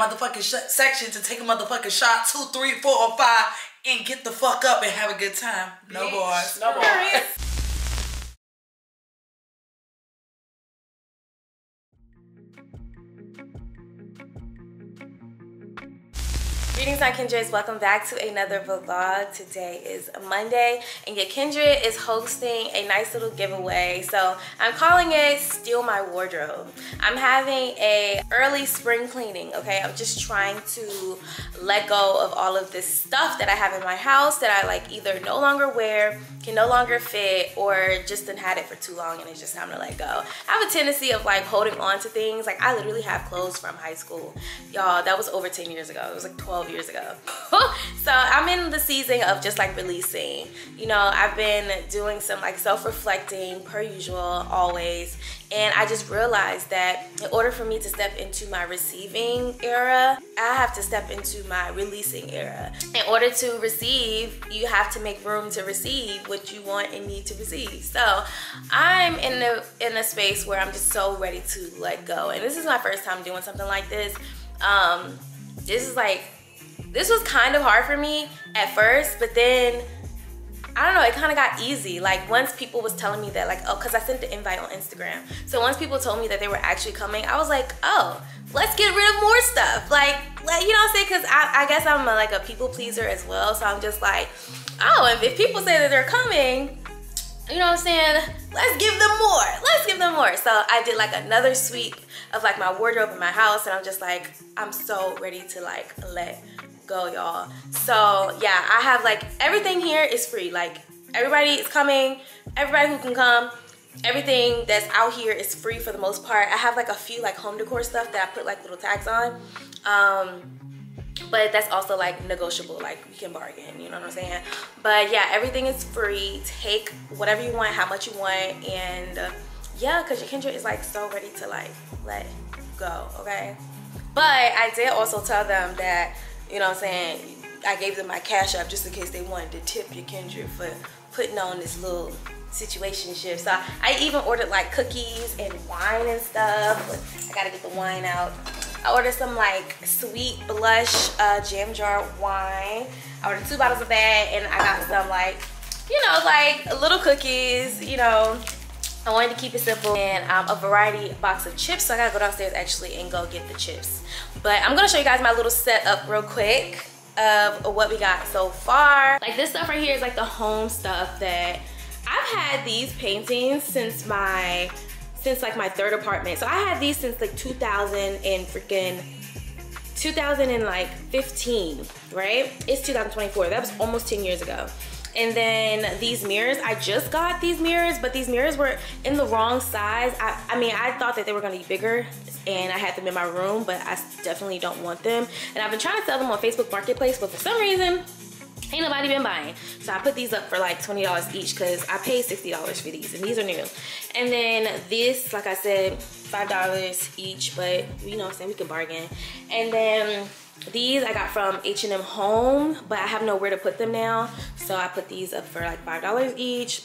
motherfucking sh- section to take a motherfucking shot, two, three, four, or five, and get the fuck up and have a good time. No bars. No bars. Greetings, Kindreds. Welcome back to another vlog. Today is Monday, and your Kindred is hosting a nice little giveaway. So I'm calling it Steal My Wardrobe. I'm having a early spring cleaning, okay? I'm just trying to let go of all of this stuff that I have in my house that I like either no longer wear, can no longer fit, or just done had it for too long and it's just time to let go. I have a tendency of like holding on to things. Like I literally have clothes from high school. Y'all, that was over 10 years ago. It was like 12 years ago. so I'm in the season of just like releasing. You know, I've been doing some like self-reflecting per usual, always. And I just realized that in order for me to step into my receiving era, I have to step into my releasing era. In order to receive, you have to make room to receive what you want and need to receive. So I'm in a, in a space where I'm just so ready to let go. And this is my first time doing something like this. Um, this is like, this was kind of hard for me at first, but then I don't know, it kind of got easy. Like once people was telling me that like, oh, cause I sent the invite on Instagram. So once people told me that they were actually coming, I was like, oh, let's get rid of more stuff. Like, like you know what I'm saying? Cause I, I guess I'm a, like a people pleaser as well. So I'm just like, oh, if, if people say that they're coming, you know what I'm saying? Let's give them more. Let's give them more. So I did like another sweep of like my wardrobe in my house and I'm just like, I'm so ready to like let go y'all. So yeah i have like everything here is free. Like everybody is coming. Everybody who can come. Everything that's out here is free for the most part. I have like a few like home decor stuff that i put like little tags on. Um but that's also like negotiable. Like we can bargain you know what i'm saying? But yeah everything is free. Take whatever you want how much you want and uh, yeah because your kindred is like so ready to like let go okay? But i did also tell them that you know what I'm saying? I gave them my cash up just in case they wanted to tip your Kindred for putting on this little situation shift. So I even ordered like cookies and wine and stuff. I gotta get the wine out. I ordered some like sweet blush uh, jam jar wine. I ordered two bottles of that and I got some like, you know, like little cookies, you know, I wanted to keep it simple and um, a variety box of chips. So I gotta go downstairs actually and go get the chips. But I'm gonna show you guys my little setup real quick of what we got so far. Like this stuff right here is like the home stuff that I've had these paintings since my, since like my third apartment. So I had these since like 2000 and freaking 2015, right? It's 2024, that was almost 10 years ago. And then these mirrors, I just got these mirrors, but these mirrors were in the wrong size. I, I mean, I thought that they were gonna be bigger and I had them in my room, but I definitely don't want them. And I've been trying to sell them on Facebook Marketplace, but for some reason, ain't nobody been buying. So I put these up for like $20 each because I paid $60 for these and these are new. And then this, like I said, $5 each, but you know what I'm saying, we can bargain. And then these I got from H&M Home, but I have nowhere to put them now. So I put these up for like $5 each.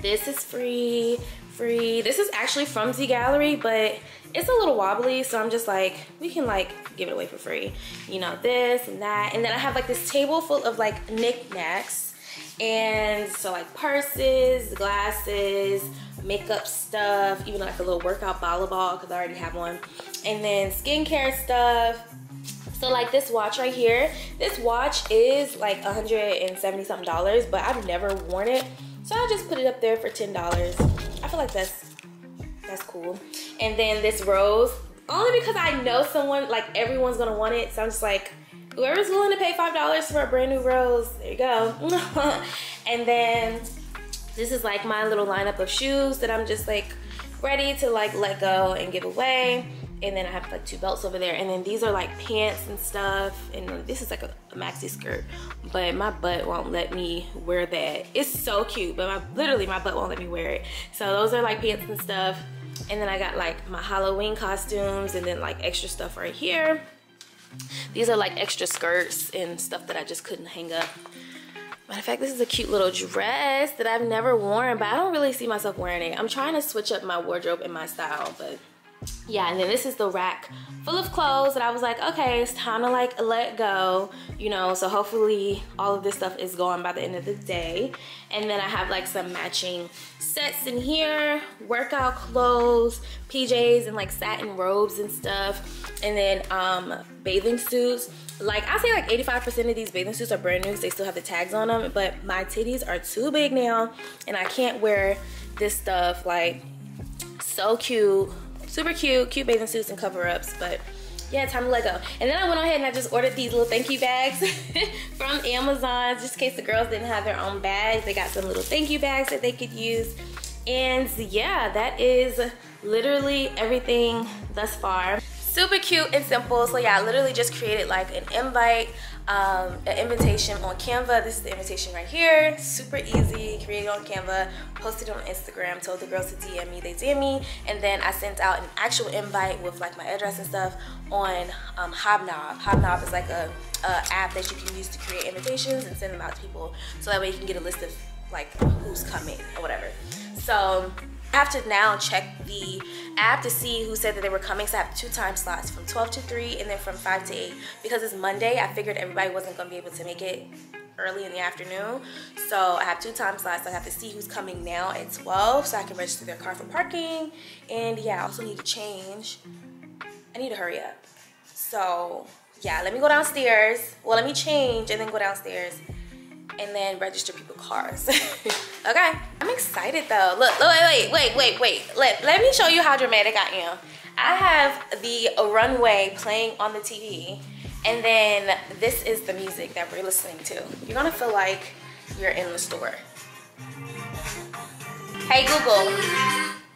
This is free, free. This is actually from Z Gallery, but it's a little wobbly. So I'm just like, we can like give it away for free. You know, this and that. And then I have like this table full of like knickknacks. And so like purses, glasses, makeup stuff, even like a little workout volleyball because I already have one. And then skincare stuff, so like this watch right here, this watch is like 170 something dollars, but I've never worn it. So I just put it up there for $10. I feel like that's that's cool. And then this rose, only because I know someone, like everyone's gonna want it. So I'm just like, whoever's willing to pay $5 for a brand new rose, there you go. and then this is like my little lineup of shoes that I'm just like ready to like let go and give away and then I have like two belts over there. And then these are like pants and stuff. And this is like a, a, maxi skirt. But my butt won't let me wear that. It's so cute but my literally my butt won't let me wear it. So those are like pants and stuff. And then I got like my Halloween costumes and then like extra stuff right here. These are like extra skirts and stuff that I just couldn't hang up. Matter of fact, this is a cute little dress that I've never worn, but I don't really see myself wearing it. I'm trying to switch up my wardrobe and my style, but yeah, and then this is the rack full of clothes that I was like, okay, it's time to like let go, you know, so hopefully all of this stuff is gone by the end of the day. And then I have like some matching sets in here, workout clothes, PJs and like satin robes and stuff. And then um, bathing suits. Like I say like 85% of these bathing suits are brand new they still have the tags on them, but my titties are too big now and I can't wear this stuff like so cute super cute cute bathing suits and cover-ups but yeah time to let go. And then i went ahead and i just ordered these little thank you bags from amazon just in case the girls didn't have their own bags. They got some little thank you bags that they could use. And yeah that is literally everything thus far super cute and simple so yeah i literally just created like an invite um, an invitation on Canva. This is the invitation right here. Super easy, created on Canva, posted on Instagram, told the girls to DM me, they DM me, and then I sent out an actual invite with like my address and stuff on um, Hobnob. Hobnob is like a, a app that you can use to create invitations and send them out to people so that way you can get a list of like who's coming or whatever. So I have to now check the app to see who said that they were coming. So I have two time slots from 12 to 3 and then from 5 to 8. Because it's Monday, I figured everybody wasn't going to be able to make it early in the afternoon. So I have two time slots. I have to see who's coming now at 12 so I can register their car for parking. And yeah, I also need to change. I need to hurry up. So yeah, let me go downstairs. Well, let me change and then go downstairs and then register people cars. okay, I'm excited though. Look, wait, wait, wait, wait, wait. Let, let me show you how dramatic I am. I have the runway playing on the TV and then this is the music that we're listening to. You're gonna feel like you're in the store. Hey Google,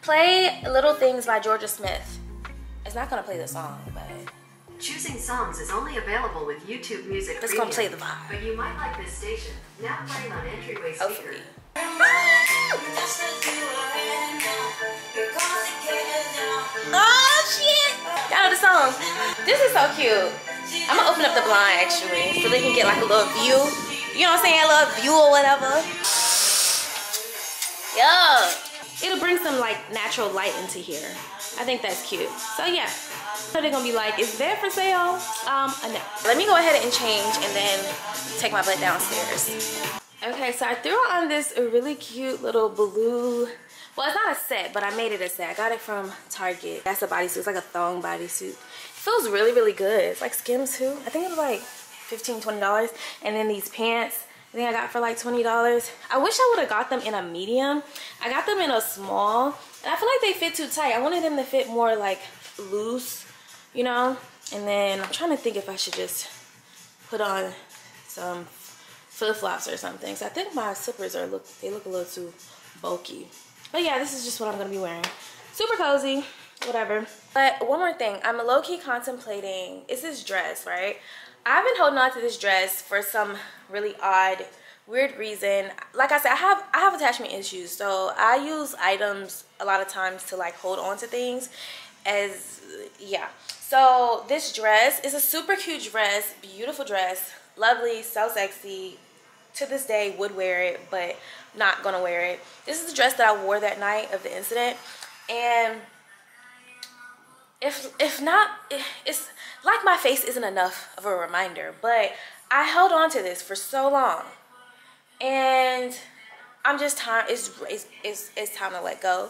play Little Things by Jorja Smith. It's not gonna play the song, but Choosing songs is only available with YouTube Music Let's Premium, go play the vibe. But you might like this station. Now playing on entryway oh, speaker. hopefully. Oh shit! Y'all know the song. This is so cute. I'm gonna open up the blind actually so they can get like a little view. You know what I'm saying? A little view or whatever. Yeah. It'll bring some like natural light into here. I think that's cute. So yeah. So they're gonna be like, is that for sale? Um, no. Let me go ahead and change and then take my butt downstairs. Okay, so I threw on this really cute little blue, well, it's not a set, but I made it a set. I got it from Target. That's a bodysuit. It's like a thong bodysuit. It feels really, really good. It's like Skims too. I think it was like $15, $20. And then these pants, I think I got for like $20. I wish I would have got them in a medium. I got them in a small, and I feel like they fit too tight. I wanted them to fit more like loose, you know? And then I'm trying to think if I should just put on some flip-flops or something. So I think my slippers are look they look a little too bulky. But yeah, this is just what I'm gonna be wearing. Super cozy, whatever. But one more thing, I'm low-key contemplating, it's this dress, right? I've been holding on to this dress for some really odd, weird reason. Like I said, I have I have attachment issues, so I use items a lot of times to like hold on to things as yeah. So this dress is a super cute dress, beautiful dress, lovely, so sexy, to this day would wear it but not gonna wear it. This is the dress that i wore that night of the incident and if if not it's like my face isn't enough of a reminder but i held on to this for so long and i'm just time it's it's it's, it's time to let go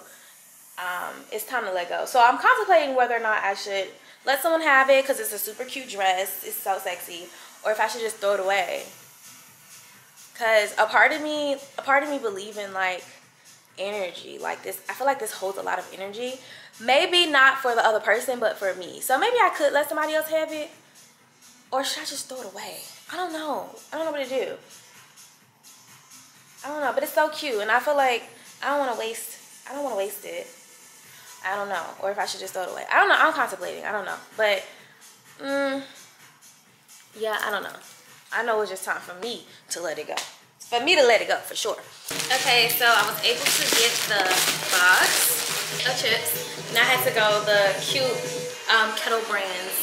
um it's time to let go so i'm contemplating whether or not i should let someone have it because it's a super cute dress it's so sexy or if i should just throw it away Cause a part of me, a part of me believe in like energy. Like this, I feel like this holds a lot of energy. Maybe not for the other person, but for me. So maybe I could let somebody else have it. Or should I just throw it away? I don't know. I don't know what to do. I don't know, but it's so cute. And I feel like I don't want to waste, I don't want to waste it. I don't know. Or if I should just throw it away. I don't know. I'm contemplating. I don't know. But, mm, yeah, I don't know. I know it's just time for me to let it go. For me to let it go, for sure. Okay, so I was able to get the box of chips. And I had to go the cute um, kettle brands.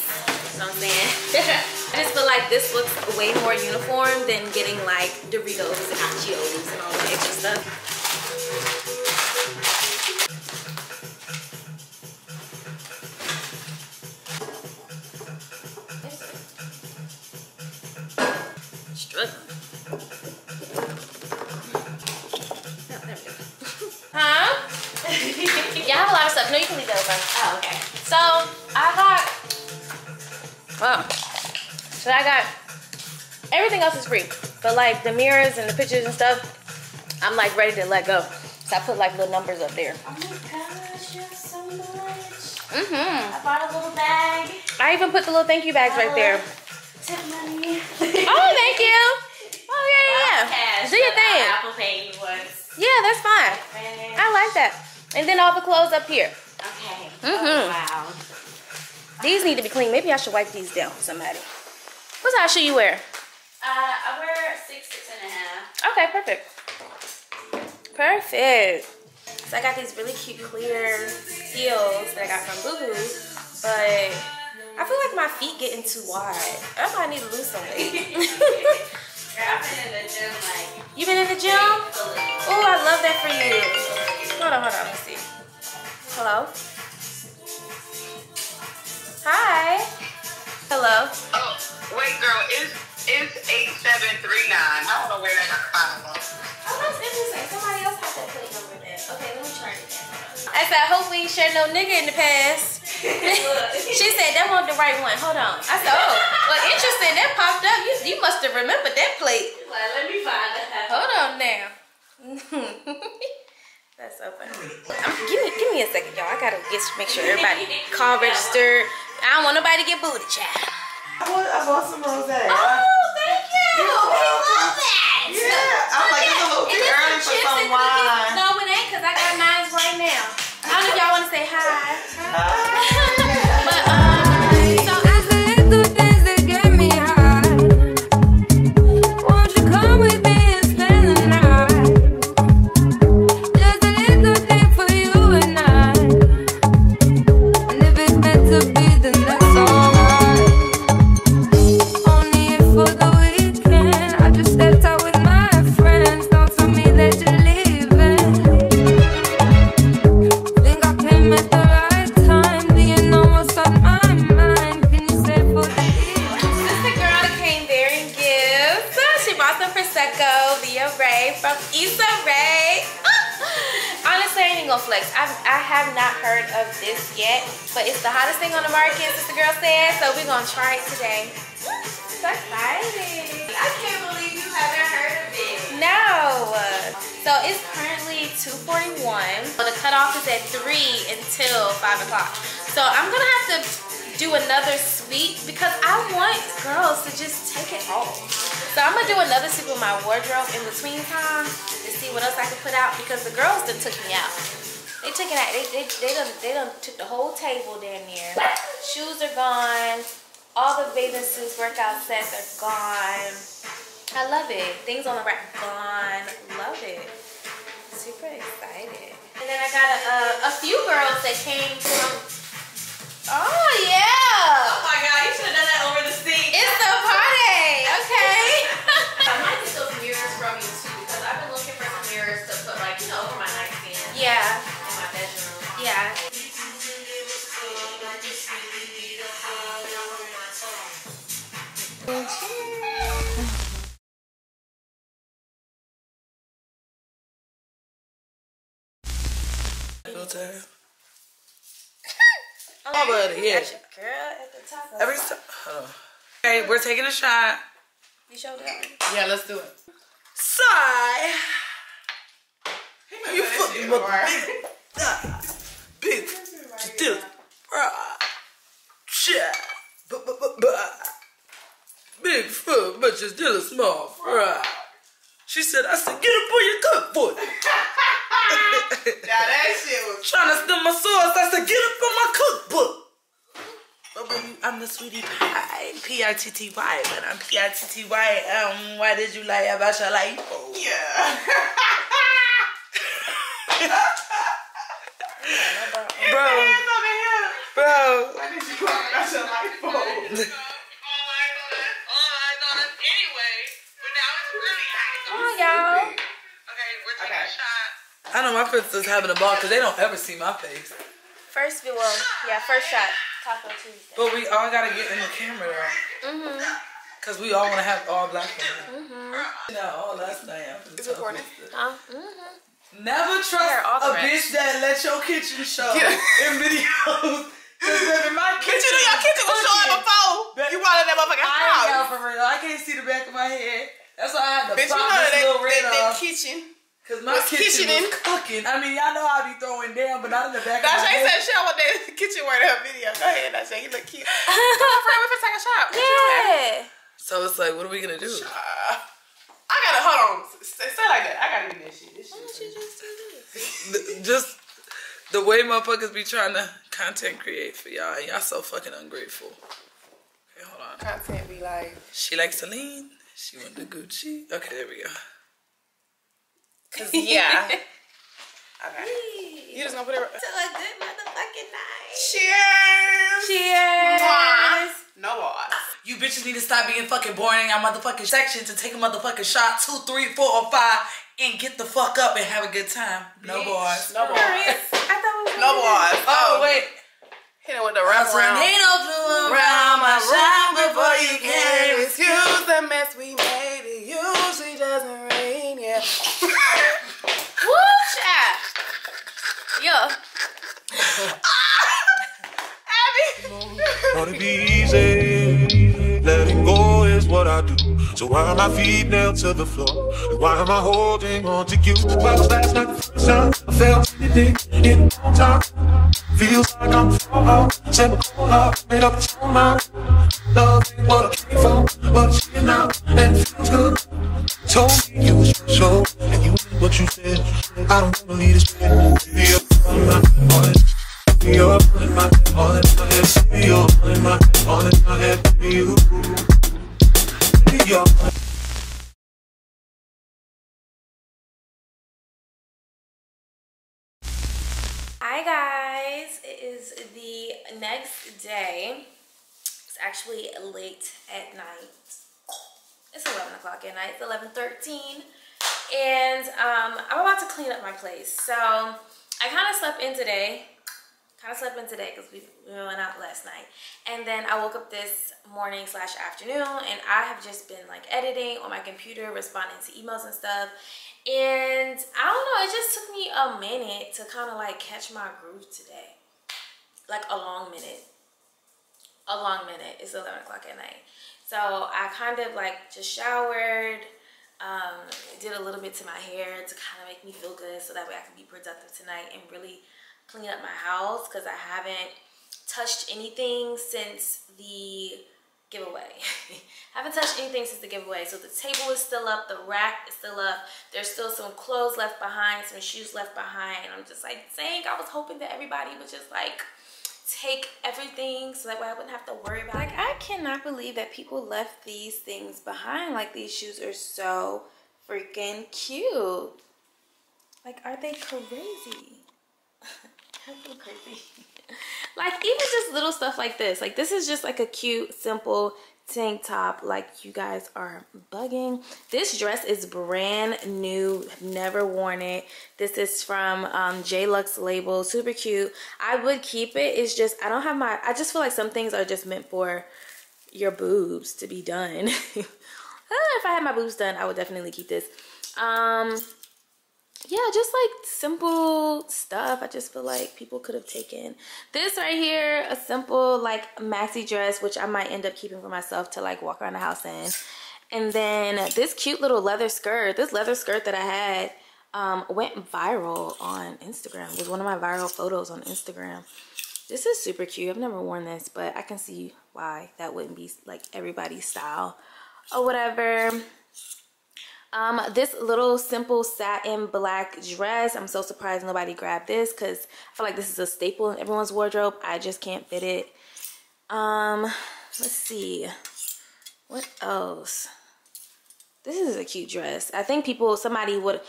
You know what I'm saying? I just feel like this looks way more uniform than getting like Doritos and Nachos and all that extra stuff. I have a lot of stuff. No, you can leave those on. Oh, okay. So I got. Wow. So I got. Everything else is free, but like the mirrors and the pictures and stuff, I'm like ready to let go. So I put like little numbers up there. Oh my gosh, you have so much. Mm-hmm. I bought a little bag. I even put the little thank you bags right there. Tip money. Oh, thank you. Oh yeah, yeah, yeah. Cash, Do your thing. Apple Pay you once. Yeah, that's fine. I like that. And then all the clothes up here. Okay. Mhm. Oh, wow. These need to be clean. Maybe I should wipe these down. Somebody. What size shoe you wear? Uh, I wear six, six and a half. Okay, perfect. Perfect. So I got these really cute clear heels that I got from Boohoo, but I feel like my feet getting too wide. I might need to lose some weight. Girl, I've been in the gym like you been in the gym? Oh, I love that for you. Hold on, hold on. Let me see. Hello. Hi. Hello. Oh, wait, girl, it's it's eight seven three nine. I don't know where that got from. Oh, that's interesting. Somebody else had that plate number then. Okay, let me try it again. I said, hopefully you shared no nigga in the past. she said that wasn't the right one. Hold on. I said, oh, well, interesting. That popped up. You, you must have remembered that plate. Like, let me find it. Hold on now. That's so funny. Um, give me, give me a second, y'all. I gotta get make sure everybody call registered. I don't want nobody to get booted, child. I bought, I bought some rose. Oh, thank you. You're We welcome. love that. Yeah, I'm like, it's a little too early some for some wine. No, it ain't, because I got mine right now. I don't know if y'all want to say hi. but, at 3 until 5 o'clock. So I'm gonna have to do another sweep because I want girls to just take it home. So I'm gonna do another sweep of my wardrobe in between time to see what else I can put out because the girls done took me out. They took it out. They they they done they done took the whole table down there. Shoes are gone. All the bathing suits, workout sets are gone. I love it. Things on the rack gone. Love it. Super excited. And then I got a, a, a few girls that came from. Oh yeah. Okay, we're taking a shot. You showed up. Yeah, let's do it. Sigh. You fucking mother big, big, still, bu- big foot, but you're still a small fry. She said, I said, get up on your cook foot. Now that shit was. Trying to steal my sauce. I said, get up on my cookbook. But when you, I'm the sweetie pie, P-I-T-T-Y, but I'm P-I-T-T-Y. Um, why did you lie about your life? Oh, Yeah. bro, Hands over here. bro. Why did you lie about your life phone? Come on, y'all. Okay. I know my sisters having a ball because they don't ever see my face. First, view- well, yeah, first shot. Taco Tuesday. But we all gotta get in the camera though. Mm-hmm. Cause we all want to have all black women. No, all last night. I'm It's recording. this. Huh? Mhm. Never trust Here, all the a rest. bitch that let your kitchen show Yeah. in videos. Cause baby, my But kitchen. you know your kitchen was showing before. You brought in that motherfucking I know for real. I can't see the back of my head. That's why I had to Bitch, you know this that, little that, red that off. kitchen. Cause my was kitchen kitchening. was cooking. I mean, y'all know how I be throwing down, but not in the back of my Dashay head. said she don't want that kitchen wear in her video. Go ahead, Dashay. You look cute. Come on, friend. We finna take a shot. What? Yeah. So it's like, what are we gonna do? Uh, I gotta, hold on. Say, say like that. I gotta do that shit. This shit. Th- Just do this? just the way motherfuckers be trying to content create for y'all, and y'all so fucking ungrateful. Okay, hold on. Content be like, She likes Celine. She went to Gucci. Okay, there we go. Cause yeah. okay. You just gonna put it. To a good motherfucking night. Cheers. Cheers. Mwah. No boss. You bitches need to stop being fucking boring in your motherfucking section to take a motherfucking shot, two, three, four, or five, and get the fuck up and have a good time. No boys. No boss. I thought we were No gonna boss. Oh, oh wait. Hit it with the wrap around. Tornado blew around my shop before you came. Excuse the mess we made. It usually doesn't rain. Yeah. Woo, child. Yeah. Abby. To be easy. Letting go is what I do. So why are my feet nailed to the floor? And why am I holding on to you? Was last night the first time I felt anything in a long time? Feels like I'm falling off. My cold heart, made up its own mind. Love ain't what I came for, but it's here now and it feels good. Told me you was did what you said. I don't leave this bed. Baby, you're all my head. Baby, you're all in my my. Baby, you're all in my head. Baby, you. Baby, you're. Hi guys, it is the next day. It's actually late at night. It's 11 o'clock at night. It's 11:13, and um, I'm about to clean up my place. So I kind of slept in today. Kind of slept in today because we, we went out last night, and then I woke up this morning slash afternoon, and I have just been like editing on my computer, responding to emails and stuff. And I don't know, it just took me a minute to kind of like catch my groove today. Like a long minute. A long minute. It's 11 o'clock at night. So I kind of like just showered, um, did a little bit to my hair to kind of make me feel good so that way I can be productive tonight and really clean up my house because I haven't touched anything since the giveaway. haven't touched anything since the giveaway. So the table is still up, the rack is still up. There's still some clothes left behind, some shoes left behind. I'm just like, dang, I was hoping that everybody was just like take everything so that way I wouldn't have to worry about Like I cannot believe that people left these things behind. Like these shoes are so freaking cute. Like are they crazy? I crazy. like even just little stuff like this. Like this is just like a cute, simple tank top. Like you guys are bugging. This dress is brand new. Never worn it. This is from um, J Lux label. Super cute. I would keep it. It's just I don't have my. I just feel like some things are just meant for your boobs to be done. if I had my boobs done, I would definitely keep this. Um, yeah, just like simple stuff. I just feel like people could have taken this right here, a simple like maxi dress, which I might end up keeping for myself to like walk around the house in. And then this cute little leather skirt, this leather skirt that I had um, went viral on Instagram. It was one of my viral photos on Instagram. This is super cute. I've never worn this, but I can see why that wouldn't be like everybody's style or whatever. Um, this little simple satin black dress. I'm so surprised nobody grabbed this because I feel like this is a staple in everyone's wardrobe. I just can't fit it. Um, let's see. What else? This is a cute dress. I think people, somebody would,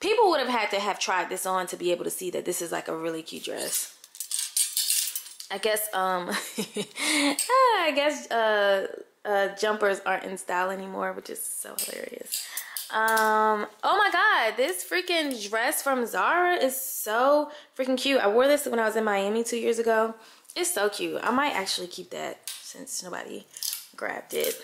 people would have had to have tried this on to be able to see that this is like a really cute dress. I guess, um, I guess, uh, uh, jumpers aren't in style anymore, which is so hilarious. Um, oh my god, this freaking dress from Zara is so freaking cute. I wore this when I was in Miami two years ago. It's so cute. I might actually keep that since nobody grabbed it.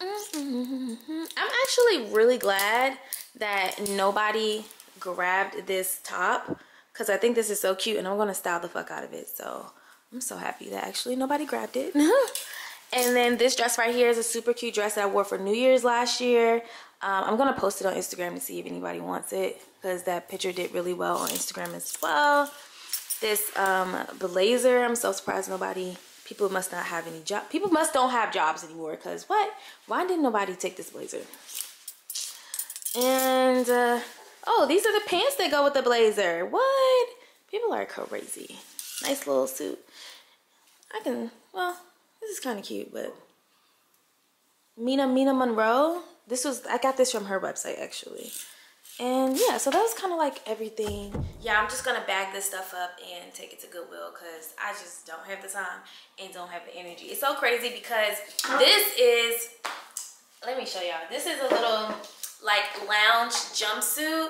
I'm actually really glad that nobody grabbed this top because I think this is so cute and I'm gonna style the fuck out of it. So I'm so happy that actually nobody grabbed it. and then this dress right here is a super cute dress that I wore for New Year's last year. Um, I'm gonna post it on Instagram to see if anybody wants it because that picture did really well on Instagram as well. This um, blazer, I'm so surprised nobody, people must not have any job. People must don't have jobs anymore because what? Why didn't nobody take this blazer? And uh, oh, these are the pants that go with the blazer. What? People are crazy. Nice little suit. I can, well, this is kind of cute, but Mina Mina Monroe. This was I got this from her website actually. And yeah, so that was kind of like everything. Yeah, I'm just gonna bag this stuff up and take it to Goodwill because I just don't have the time and don't have the energy. It's so crazy because this is, let me show y'all. This is a little like lounge jumpsuit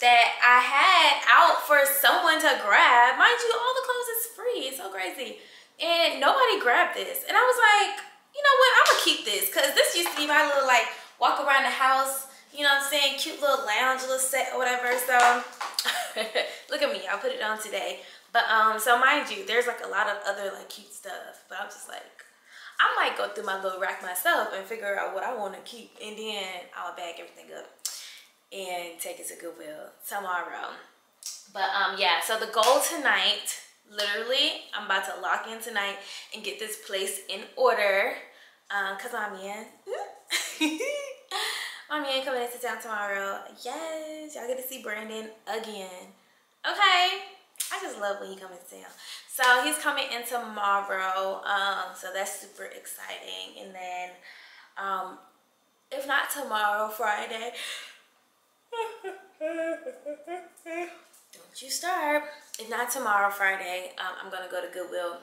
that I had out for someone to grab. Mind you, all the clothes is free. It's so crazy. And nobody grabbed this. And I was like, you know what? I'm gonna keep this because this used to be my little like walk around the house you know what I'm saying, cute little lounge, little set or whatever. So look at me, I'll put it on today. But um, so mind you, there's like a lot of other like cute stuff. But I'm just like, I might go through my little rack myself and figure out what I want to keep, and then I'll bag everything up and take it to Goodwill tomorrow. But um, yeah, so the goal tonight, literally, I'm about to lock in tonight and get this place in order. Um, cause I'm in. My man coming into town tomorrow. Yes, y'all get to see Brandon again. Okay. I just love when he comes into town. So he's coming in tomorrow. Um, so that's super exciting. And then um, if not tomorrow, Friday. Don't you start. If not tomorrow, Friday, um, I'm gonna go to Goodwill.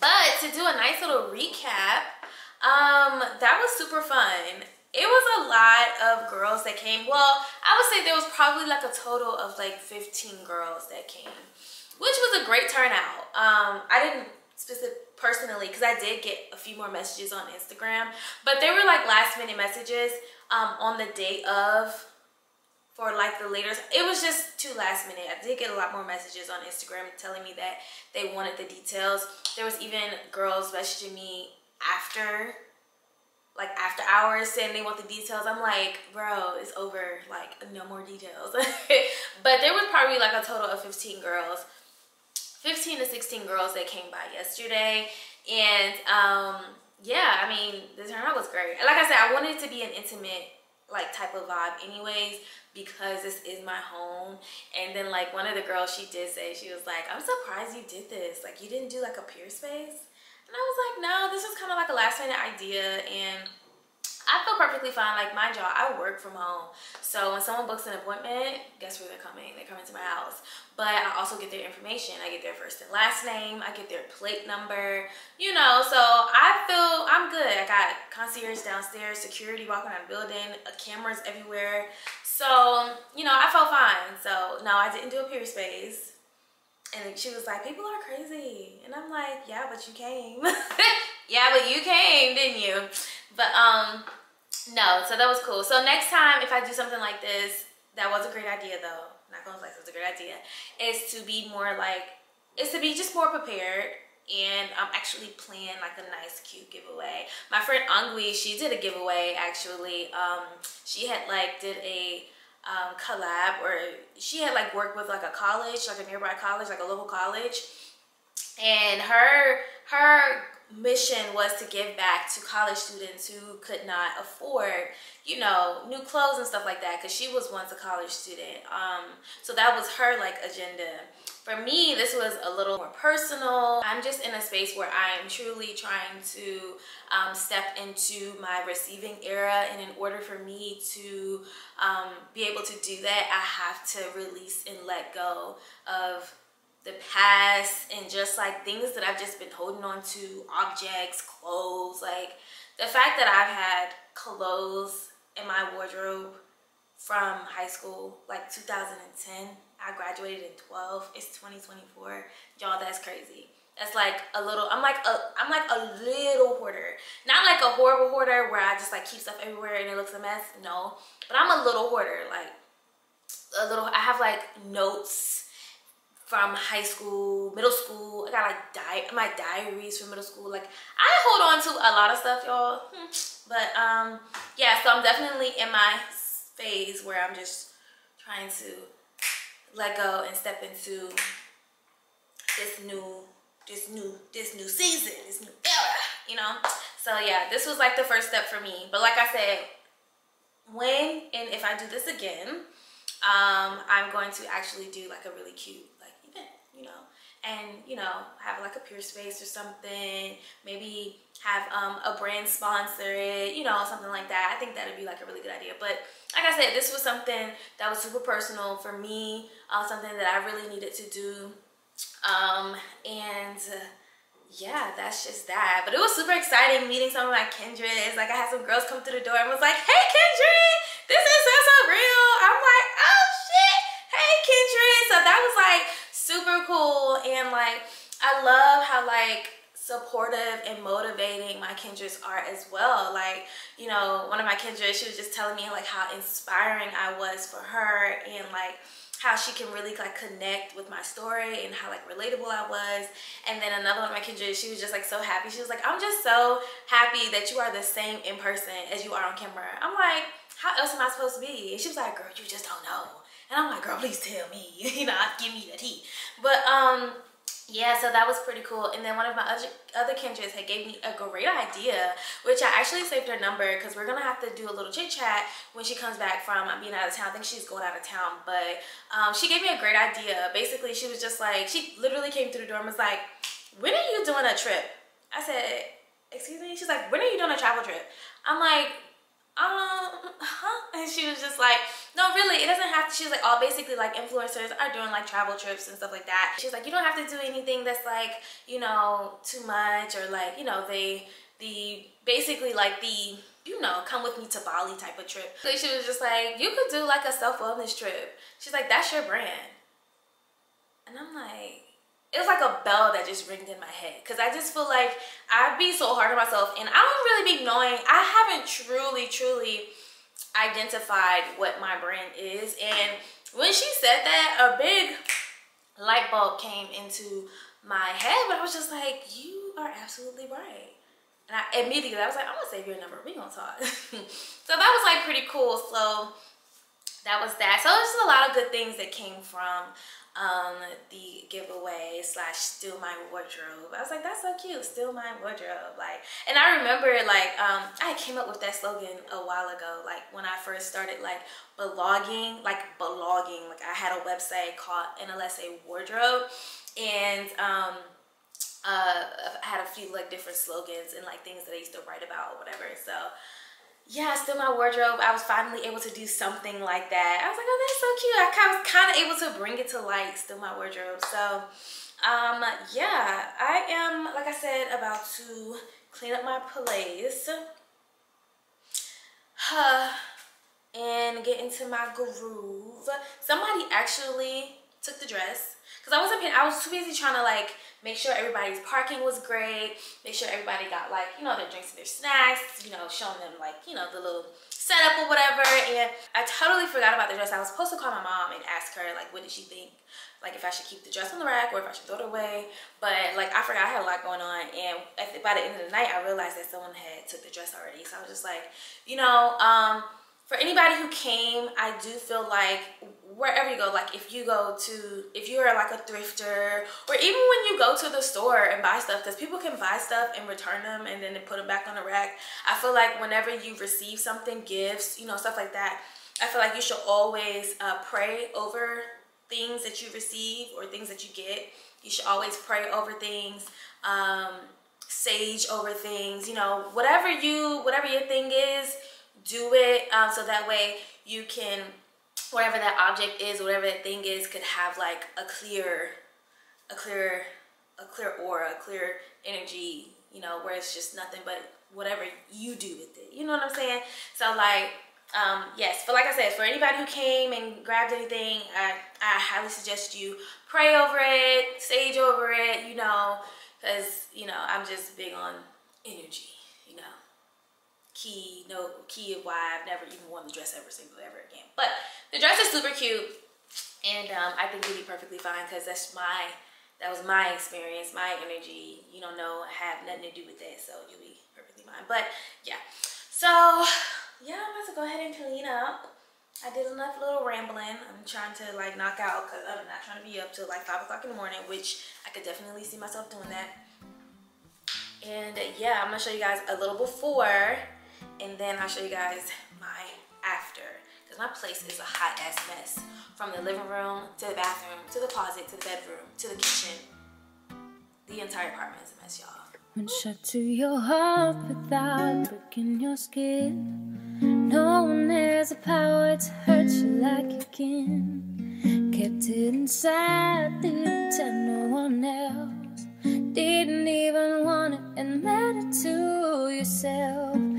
But to do a nice little recap, um, that was super fun it was a lot of girls that came. Well, I would say there was probably like a total of like 15 girls that came, which was a great turnout. Um, I didn't specific personally because I did get a few more messages on Instagram, but they were like last minute messages um, on the day of for like the later. It was just too last minute. I did get a lot more messages on Instagram telling me that they wanted the details. There was even girls messaging me after like after hours saying they want the details. I'm like, bro, it's over. Like, no more details. but there was probably like a total of 15 girls, 15 to 16 girls that came by yesterday. And um, yeah, I mean, the turnout was great. Like I said, I wanted it to be an intimate like type of vibe anyways because this is my home. And then like one of the girls she did say she was like i'm surprised you did this. Like you didn't do like a Peerspace. And I was like, no, this is kind of like a last minute idea and I feel perfectly fine. Like my job, I work from home. So when someone books an appointment, guess where they're coming? They're coming to my house. But I also get their information. I get their first and last name. I get their plate number. You know, so I feel I'm good. I got concierge downstairs, security walking around the building, cameras everywhere. So, you know, I felt fine. So no, I didn't do a Peerspace. And she was like, people are crazy. And I'm like, yeah, but you came. yeah, but you came, didn't you? But um, no, so that was cool. So next time, if I do something like this, that was a great idea though. Not gonna lie, it was a great idea. Is to be more like, is to be just more prepared and I'm actually playing like a nice cute giveaway. My friend Angwi, she did a giveaway actually. Um, she had like did a um, collab or she had like worked with like a college, like a nearby college, like a local college. And her her mission was to give back to college students who could not afford you know new clothes and stuff like that because she was once a college student. Um so that was her like agenda. For me this was a little more personal. I'm just in a space where i am truly trying to um, step into my receiving era and in order for me to um, be able to do that i have to release and let go of the past and just like things that I've just been holding on to, objects, clothes, like the fact that I've had clothes in my wardrobe from high school, like 2010. I graduated in 12. It's 2024. Y'all, that's crazy. That's like a little, I'm like a, I'm like a little hoarder. Not like like a horrible hoarder where I just like keep stuff everywhere and it looks a mess. No, but I'm a little hoarder. Like a little. I have like notes from high school, middle school. I got like di- my diaries from middle school. Like I hold on to a lot of stuff, y'all. Hmm. But um, yeah. So I'm definitely in my phase where I'm just trying to let go and step into this new this new this new season this new era you know so yeah this was like the first step for me but like i said when and if i do this again um i'm going to actually do like a really cute you know and you know have like a Peerspace or something maybe have um, a brand sponsor it you know something like that. I think that'd be like a really good idea. But like i said this was something that was super personal for me uh, something that i really needed to do. Um and yeah that's just that. But it was super exciting meeting some of my kindreds like i had some girls come through the door and was like hey kindred this is so so real. I'm like oh shit. Hey kindred so that was like super cool and like i love how like supportive and motivating my kindreds are as well like you know one of my kindreds she was just telling me like how inspiring i was for her and like how she can really like connect with my story and how like relatable I was. And then another one of my kindred, she was just like so happy. She was like, I'm just so happy that you are the same in person as you are on camera. I'm like, how else am I supposed to be? And she was like, girl, you just don't know. And I'm like, girl, please tell me, you know, give me the tea. But um, yeah, so that was pretty cool. And then one of my other, other kindreds had gave me a great idea, which I actually saved her number because we're gonna have to do a little chit chat when she comes back from being out of town. I think she's going out of town, but um, she gave me a great idea. Basically, she was just like, she literally came through the door and was like, "When are you doing a trip?" I said, "Excuse me." She's like, "When are you doing a travel trip?" I'm like, um, huh? And she was just like, no, really, it doesn't have to. She was like, all basically like influencers are doing like travel trips and stuff like that. She's like, you don't have to do anything that's like, you know, too much or like, you know, they, the, basically like the, you know, come with me to Bali type of trip. So she was just like, you could do like a self-wellness trip. She's like, that's your brand. And I'm like, it was like a bell that just ringed in my head because I just feel like I'd be so hard on myself and I don't really be knowing I haven't truly truly identified what my brand is. And when she said that a big light bulb came into my head but I was just like you are absolutely right. And I immediately I was like I'm gonna save your number we gonna talk so that was like pretty cool. So that was that. So there's a lot of good things that came from um the giveaway slash steal my wardrobe. I was like that's so cute steal my wardrobe like and i remember like um i came up with that slogan a while ago like when i first started like blogging like blogging like i had a website called nlsa wardrobe and um uh i had a few like different slogans and like things that i used to write about or whatever so yeah, still my wardrobe. I was finally able to do something like that. I was like, oh, that's so cute. I was kind of able to bring it to light, still my wardrobe. So, um, yeah, I am, like I said, about to clean up my place. Huh, and get into my groove. Somebody actually took the dress because I wasn't I was too busy trying to like make sure everybody's parking was great, make sure everybody got like, you know, their drinks and their snacks, you know, showing them like, you know, the little setup or whatever. And I totally forgot about the dress. I was supposed to call my mom and ask her like, what did she think? Like if I should keep the dress on the rack or if I should throw it away. But like I forgot I had a lot going on. And the, by the end of the night, I realized that someone had took the dress already. So I was just like, you know, um, for anybody who came, I do feel like wherever you go, like if you go to, if you are like a thrifter, or even when you go to the store and buy stuff, because people can buy stuff and return them and then they put them back on the rack. I feel like whenever you receive something, gifts, you know, stuff like that, I feel like you should always uh, pray over things that you receive or things that you get. You should always pray over things. Um, sage over things you know whatever you whatever your thing is do it um, so that way you can whatever that object is whatever that thing is could have like a clear a clear a clear aura a clear energy you know where it's just nothing but whatever you do with it. You know what i'm saying? So like um yes but like i said for anybody who came and grabbed anything i i highly suggest you pray over it sage over it you know because you know i'm just big on energy you know key no key of why I've never even worn the dress ever single ever again. But the dress is super cute, and um, I think it'll be perfectly fine because that's my that was my experience, my energy. You don't know, I have nothing to do with that, so you'll be perfectly fine. But yeah, so yeah, I'm about to go ahead and clean up. I did enough little rambling. I'm trying to like knock out because I'm not trying to be up till like five o'clock in the morning, which I could definitely see myself doing that. And uh, yeah, I'm gonna show you guys a little before, and then I'll show you guys my after. Because my place is a hot ass mess. From the living room to the bathroom to the closet to the bedroom to the kitchen. The entire apartment is a mess, y'all. When shut to your heart without breaking your skin. No one has the power to hurt you like you can. Kept it inside, didn't tell no one else. Didn't even want it and it to yourself.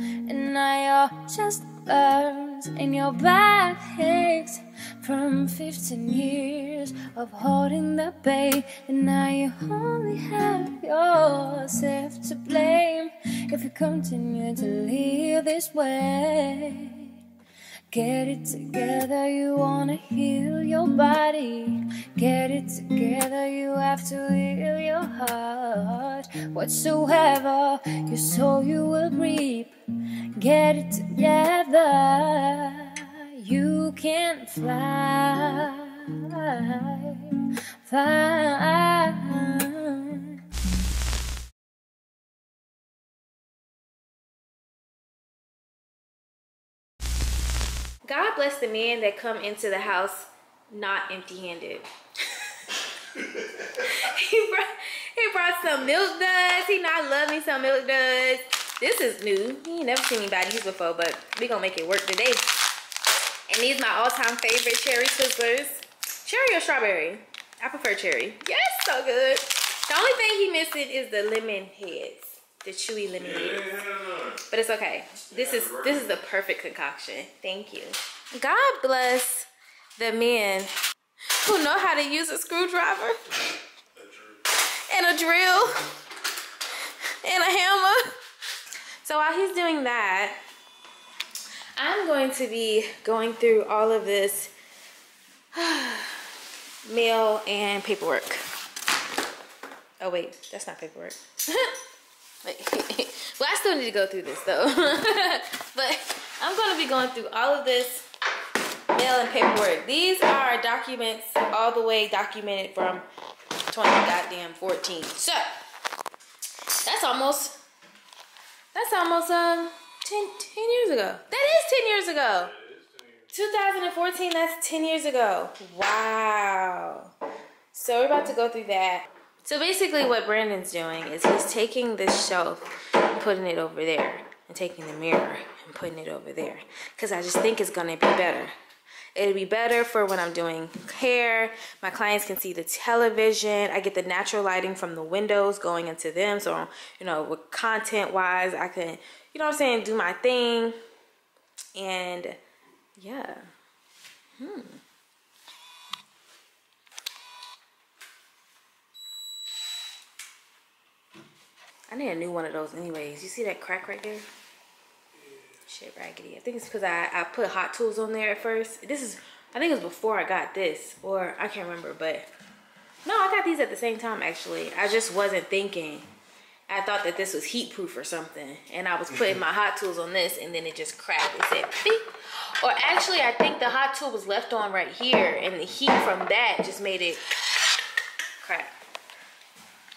And now you're just burns and your back aches from 15 years of holding the pain. And now you only have yourself to blame if you continue to live this way. Get it together, you wanna heal your body. Get it together, you have to heal your heart. Whatsoever you sow, you will reap. Get it together, you can fly. Fly. God bless the men that come into the house not empty-handed. he brought he brought some milk duds. He not love me some milk duds. This is new. He ain't never seen anybody use before, but we gonna make it work today. And these my all-time favorite cherry Twizzlers. Cherry or strawberry? I prefer cherry. Yes, so good. The only thing he missing is the lemon heads. The chewy lemon heads. But it's okay. This is this is the perfect concoction. Thank you. God bless the men who know how to use a screwdriver and a drill and a hammer. So while he's doing that, I'm going to be going through all of this mail and paperwork. Oh wait, that's not paperwork. Wait. well, I still need to go through this though. but I'm gonna be going through all of this mail and paperwork. These are documents all the way documented from 20 goddamn 14. So that's almost that's almost um 10, 10 years ago. That is 10 years ago. 2014, that's 10 years ago. Wow. So we're about to go through that. So basically what Brandon's doing is he's taking this shelf and putting it over there and taking the mirror and putting it over there. Because I just think it's going to be better. It'll be better for when I'm doing hair. My clients can see the television. I get the natural lighting from the windows going into them. So, you know, with content wise, I can, you know what I'm saying, do my thing. And yeah. Hmm. I need a new one of those anyways. You see that crack right there? Shit raggedy. I think it's because I, I put Hot Tools on there at first. This is, I think it was before I got this. Or I can't remember, but... No, I got these at the same time actually. I just wasn't thinking. I thought that this was heat proof or something. And I was putting my Hot Tools on this and then it just cracked. It said beep. Or actually, I think the Hot Tool was left on right here. And the heat from that just made it crack.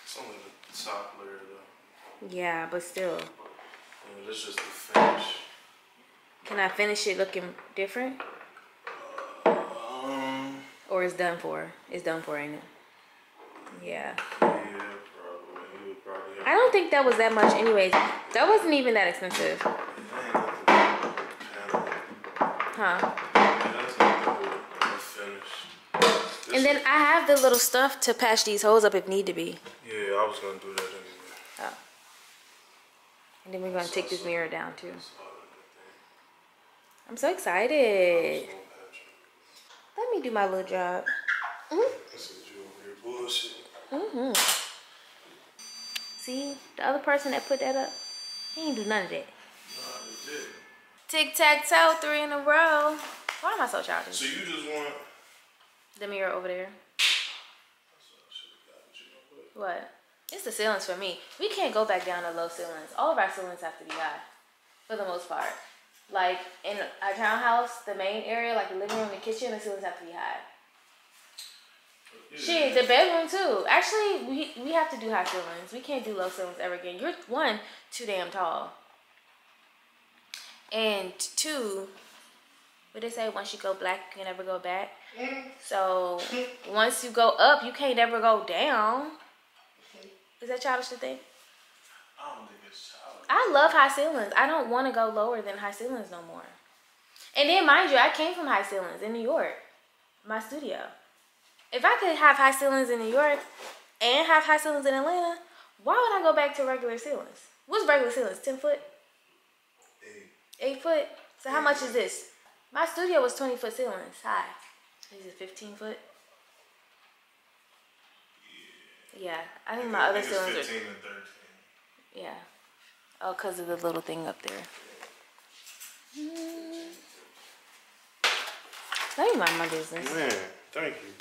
It's only the top. Yeah, but still. This is the finish. Can I finish it looking different? Um, Or it's done for? It's done for, ain't it? Yeah. yeah, probably. I don't think that was that much anyways. That wasn't even that expensive. Huh. And then I have the little stuff to patch these holes up if need to be. Yeah, I was gonna do that. And then we're gonna take this mirror down too. I'm so excited. Let me do my little job. This is you over here bullshit. Mm-hmm. See, the other person that put that up, he ain't do none of that. Yeah. Tic tac toe, three in a row. Why am I so childish? So you just want. The mirror over there. What? It's the ceilings for me. We can't go back down to low ceilings. All of our ceilings have to be high, for the most part. Like in our townhouse, the main area, like the living room, the kitchen, the ceilings have to be high. Shit, the bedroom too. Actually, we we have to do high ceilings. We can't do low ceilings ever again. You're one, too damn tall. And two, what they say, once you go black, you can never go back. Mm. So once you go up, you can't ever go down. Is that childish to think? I don't think it's childish. I love high ceilings. I don't want to go lower than high ceilings no more. And then, mind you, I came from high ceilings in New York, my studio. If I could have high ceilings in New York and have high ceilings in Atlanta, why would I go back to regular ceilings? What's regular ceilings? 10 foot? Hey, 8 foot? So, how much is this? My studio was 20 foot ceilings high. Is it 15 foot? Yeah, I think my other think it's ceilings are. 15 and 13. Yeah. Oh, because of the little thing up there. Mm. Let me mind my business. Man, thank you.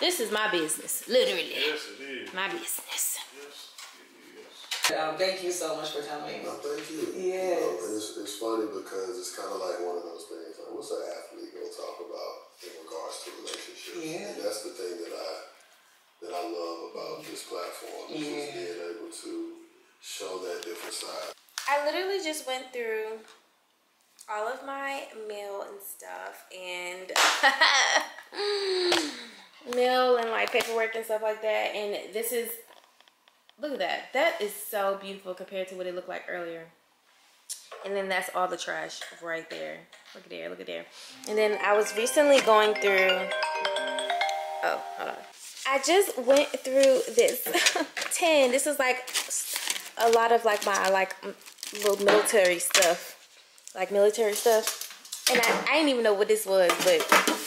This is my business, literally. Yes, it is. My business. Yes. Um, thank you so much for coming. No, thank you. Yes. You know, and it's, it's funny because it's kind of like one of those things. Like, what's an athlete gonna talk about in regards to relationships? Yeah. And that's the thing that I that I love about this platform. Is just being able to show that different side. I literally just went through all of my mail and stuff and mail and like paperwork and stuff like that. And this is, look at that. That is so beautiful compared to what it looked like earlier. And then that's all the trash right there. Look at there, look at there. And then I was recently going through, oh, hold on. I just went through this 10. This is like a lot of like my like little military stuff. Like military stuff. And I, I didn't even know what this was, but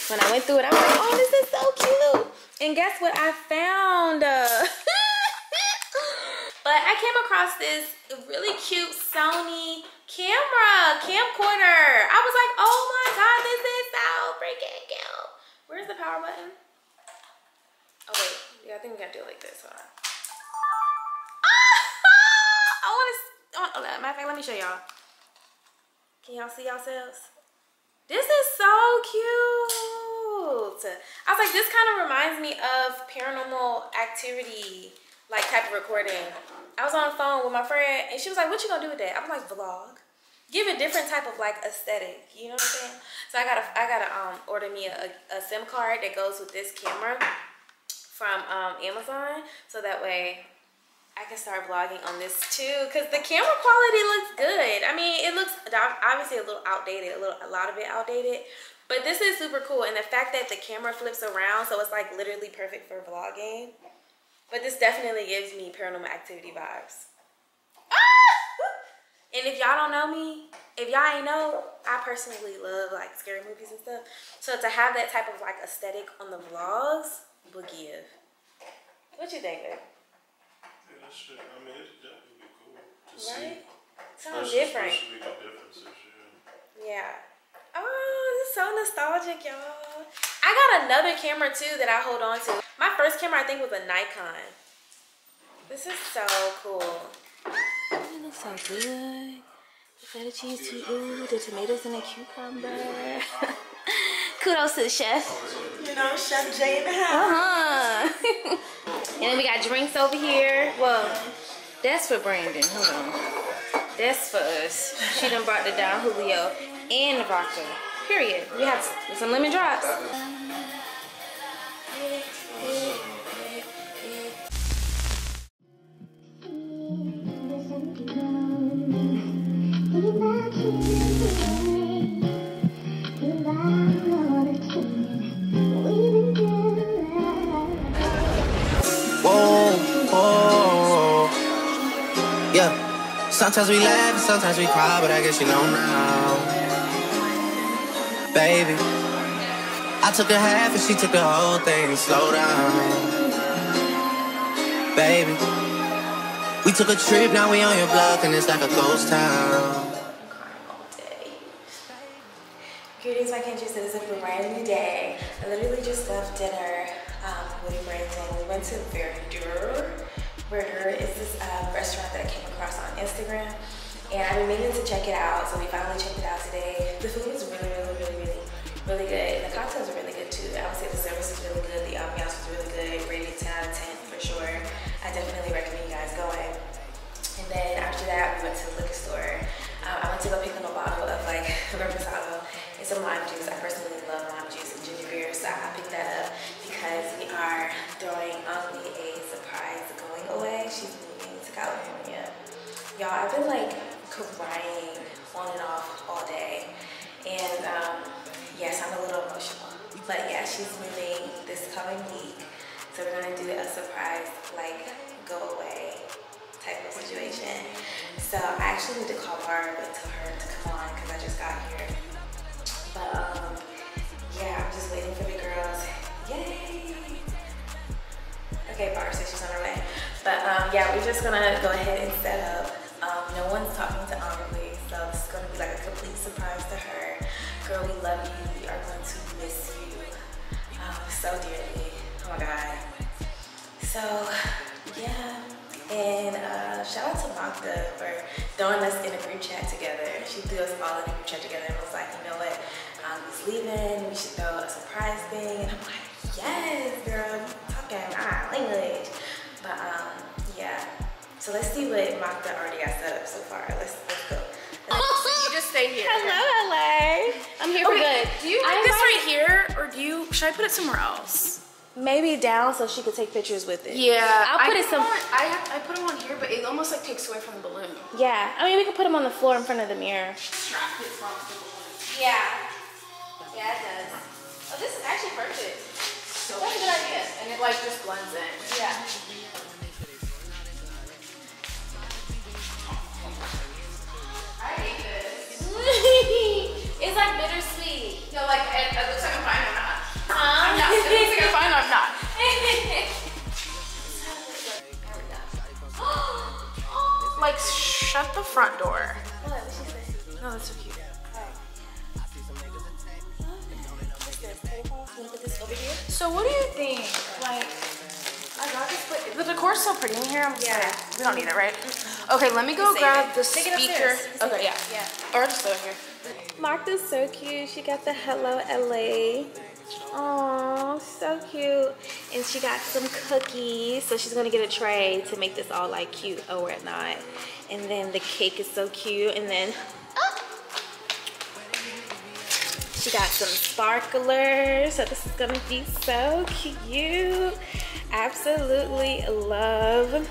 when I went through it, I was like, oh, this is so cute. And guess what I found? Uh, but I came across this really cute Sony camera, camcorder. I was like, oh my god, this is so freaking cute. Where's the power button? Oh wait, yeah, I think we gotta do it like this. Hold on. I want to. Oh, matter of fact, let me show y'all. Can y'all see yourselves? This is so cute. I was like, this kind of reminds me of paranormal activity, like type of recording. I was on the phone with my friend, and she was like, "What you gonna do with that?" I was like, "Vlog." Give a different type of like aesthetic. You know what I'm saying? So I gotta, I gotta um order me a, a SIM card that goes with this camera from um, Amazon, so that way I can start vlogging on this too. Cause the camera quality looks good. I mean, it looks obviously a little outdated, a little, a lot of it outdated, but this is super cool. And the fact that the camera flips around, so it's like literally perfect for vlogging. But this definitely gives me paranormal activity vibes. Ah! And if y'all don't know me, if y'all ain't know, I personally love like scary movies and stuff. So to have that type of like aesthetic on the vlogs will give. What you think, babe? Yeah, that shit, I mean, it'd definitely be cool to Right? see. Sounds different. Especially the differences, yeah. Yeah. Oh, this is so nostalgic, y'all. I got another camera too that I hold on to. My first camera, I think, was a Nikon. This is so cool. It looks so good. The feta cheese too. Ooh, the tomatoes and the cucumber. Kudos to the chef. You know, Chef Jay in the house. Uh-huh. and then we got drinks over here. Well, that's for Brandon. Hold on. That's for us. She done brought the Don Julio and the vodka. Period. We have some lemon drops. Sometimes we laugh and sometimes we cry, but I guess you know now. Baby. I took a half and she took the whole thing. Slow down. Baby. We took a trip, now we on your block and it's like a ghost town. Greetings, my. So this is a brand new day. I literally just left dinner um, with Brandon. We went to Verdure. It out, Okay, Barb says she's on her way. But um, yeah, we're just gonna go ahead and set up. Um, no one's talking to Amelie, so this is gonna be like a complete surprise to her. Girl, we love you. We are going to miss you um, so dearly. Oh my God. So yeah, and uh, shout out to Magda for throwing us in a group chat together. She threw us all in a group chat together and was like, you know what, um, he's leaving, we should throw a surprise thing. And I'm like, yes, so let's see what Magda already got set up so far. Let's, let's go. You just stay here. Hello, LA. I'm here for Okay, good. Do you I like this right here, or do you? Should I put it somewhere else? Maybe down so she could take pictures with it. Yeah, I'll I put it put some. I have, I put them on here, but it almost like takes away from the balloon. Yeah, I mean we could put them on the floor in front of the mirror. Strap it from the balloon. Yeah. Yeah, it does. Oh, this is actually perfect. So That's a good idea. And it like just blends in. Yeah. it's like bittersweet. No, like it, it looks like I'm fine. I'm not. Huh? I'm not. It looks like I'm fine. I'm not. Like shut the front door. No, that's so cute. Oh. So what do you think? Like, I got this, but the decor's so pretty in here. I'm just Yeah. like, we don't need it, right? Okay, let me go grab it. the speaker. Okay, yeah. Yeah. Or just over here. Martha's so cute. She got the Hello LA. Oh, so cute. And she got some cookies. So she's gonna get a tray to make this all like cute oh, or whatnot. And then the cake is so cute. And then she got some sparklers. So this is gonna be so cute. Absolutely love.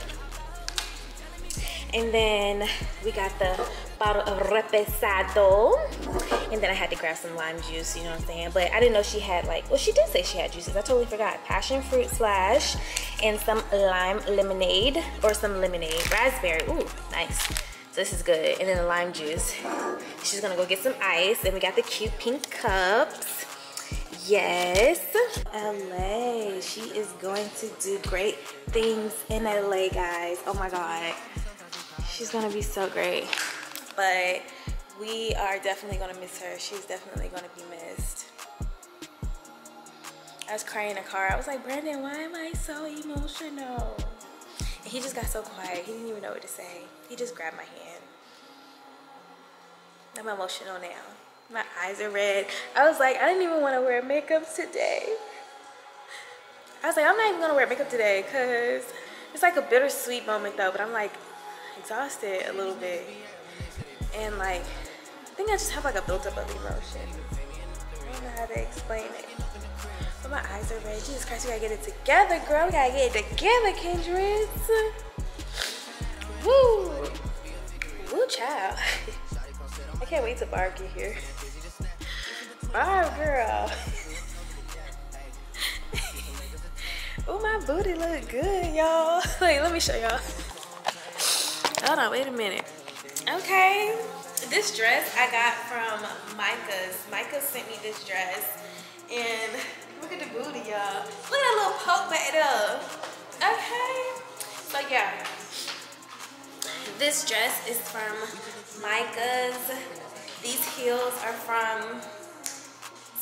And then we got the bottle of reposado. And then I had to grab some lime juice, you know what I'm saying? But I didn't know she had like, well, she did say she had juices. I totally forgot. Passion fruit slash and some lime lemonade or some lemonade. Raspberry, ooh, nice. So this is good. And then the lime juice. She's gonna go get some ice. And we got the cute pink cups. Yes. LA. She is going to do great things in LA, guys. Oh my God. She's gonna be so great. But we are definitely gonna miss her. She's definitely gonna be missed. I was crying in the car. I was like, Brandon, why am I so emotional? And he just got so quiet. He didn't even know what to say. He just grabbed my hand. I'm emotional now. My eyes are red. I was like, I didn't even want to wear makeup today. I was like, I'm not even gonna wear makeup today because it's like a bittersweet moment though, but I'm like exhausted a little bit. And like, I think I just have like a buildup of emotion. I don't know how to explain it. But my eyes are red. Jesus Christ, we gotta get it together, girl. We gotta get it together, Kindreds. Woo! Woo, child. I can't wait till Barb get here. Barb, girl. oh, my booty look good, y'all. Wait, let me show y'all. Hold on, wait a minute. Okay, this dress I got from Micah's. Micah sent me this dress, and look at the booty, y'all. Look at that little poke back up. Okay, so yeah, this dress is from Micah's. These heels are from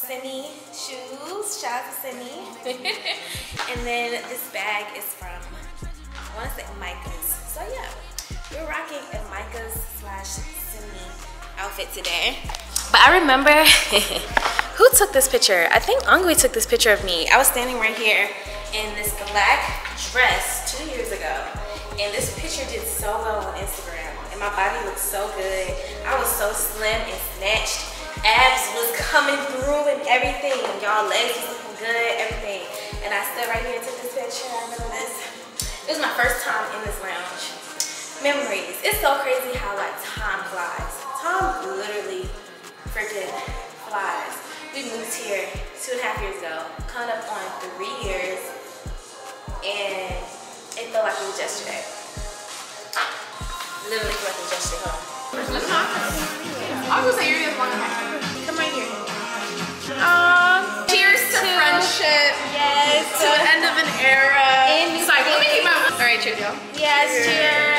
Simi shoes. Shout out to Simi. and then this bag is from, I want to say Micah's. So yeah, we're rocking a Micah's slash Simi outfit today. But I remember who took this picture? I think Angwi took this picture of me. I was standing right here in this black dress two years ago. And this picture did so well on Instagram. And my body looked so good. I was so slim and snatched. Abs was coming through and everything. Y'all legs was looking good, everything. And I stood right here and took this picture. I remember this. It was my first time in this lounge. Memories. It's so crazy how like time flies. Time literally freaking flies. We moved here two and a half years ago, coming up on three years, and it felt like it was yesterday. Literally felt like it was yesterday. Hold. I was gonna say you're the one that Come right here. Um, cheers to, friendship. Yes. To the end of an era. In let me keep my. All right, cheers, y'all. Yes, cheers.